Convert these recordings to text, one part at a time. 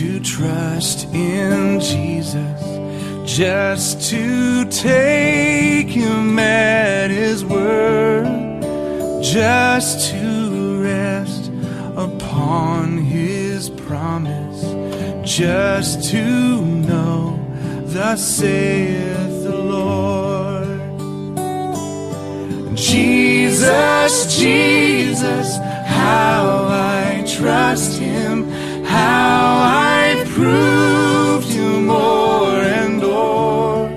to trust in Jesus, just to take him at his word, just to rest upon his promise, just to know, thus saith the Lord. Jesus, Jesus, how I trust him, how I proved him more and more.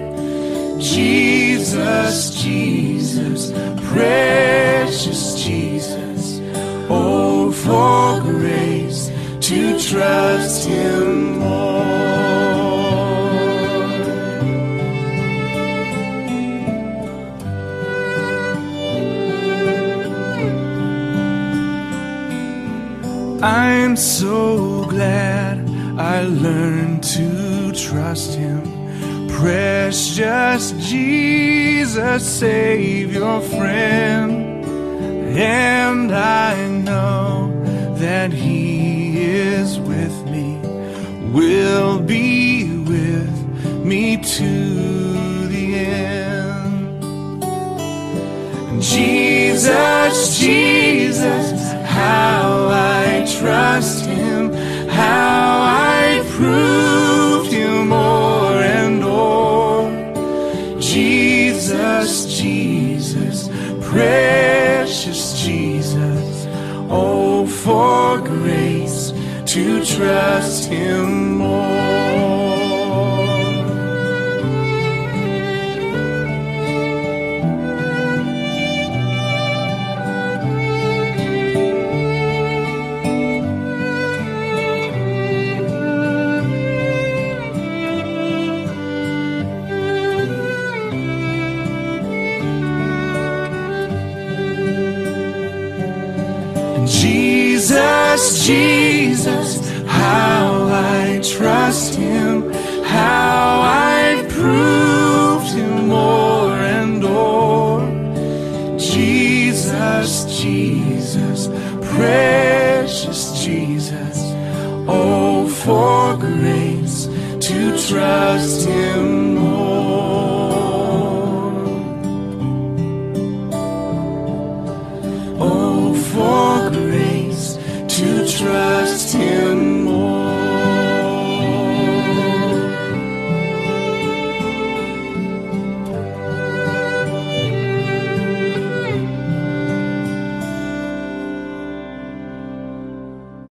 Jesus, Jesus, precious Jesus, oh, for grace to trust him I'm so glad I learned to trust him. Precious Jesus, Savior, friend. And I know that he is with me, will be with me to the end. Jesus, Jesus, how I trust him, how I proved You more and more. Jesus, Jesus, precious Jesus, oh, for grace to trust him Jesus, Jesus, how I trust him, how I proved him more and more. Jesus, Jesus, precious Jesus, oh, for grace to trust him.